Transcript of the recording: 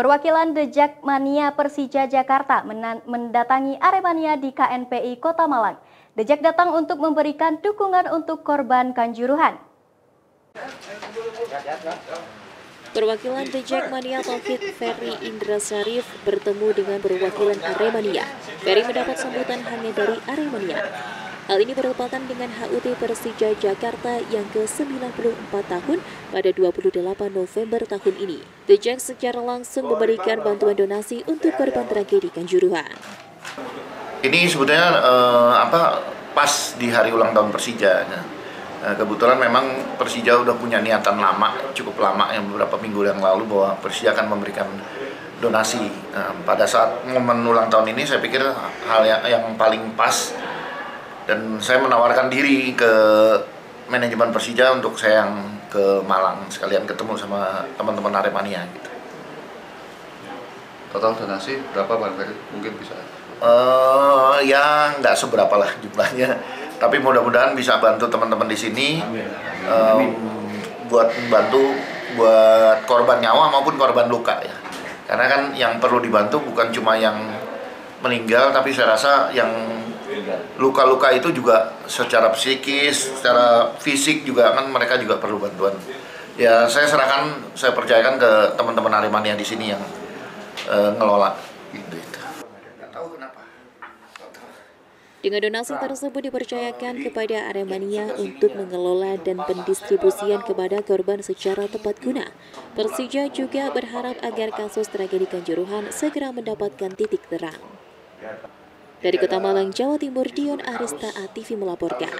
Perwakilan The Jackmania Persija Jakarta mendatangi Aremania di KNPI Kota Malang. The Jack datang untuk memberikan dukungan untuk korban Kanjuruhan. Perwakilan The Jackmania Taufik Ferry Indra Sarif bertemu dengan perwakilan Aremania. Ferry mendapat sambutan hanya dari Aremania. Hal ini bertepatan dengan HUT Persija Jakarta yang ke-94 tahun pada 28 November tahun ini. The Jack secara langsung memberikan bantuan donasi untuk korban tragedi Kanjuruhan. Ini sebetulnya uh, apa pas di hari ulang tahun Persija. Nah, kebetulan memang Persija udah punya niatan lama, cukup lama yang beberapa minggu yang lalu bahwa Persija akan memberikan donasi. Nah, pada saat momen ulang tahun ini saya pikir hal yang, yang paling pas dan saya menawarkan diri ke manajemen Persija untuk saya yang ke Malang sekalian ketemu sama teman-teman Aremania gitu. Total donasi berapa Bang Ferry? Mungkin bisa? Uh, ya nggak seberapa lah jumlahnya, tapi mudah-mudahan bisa bantu teman-teman di sini um, buat bantu buat korban nyawa maupun korban luka ya. Karena kan yang perlu dibantu bukan cuma yang meninggal, tapi saya rasa yang luka-luka itu juga secara psikis, secara fisik juga kan mereka juga perlu bantuan. Ya saya serahkan, saya percayakan ke teman-teman Aremania di sini yang uh, ngelola. Gitu, Dengan donasi tersebut dipercayakan kepada Aremania untuk mengelola dan pendistribusian kepada korban secara tepat guna. Persija juga berharap agar kasus tragedi Kanjuruhan segera mendapatkan titik terang. Dari Kota Malang, Jawa Timur, Dion Arista ATV melaporkan.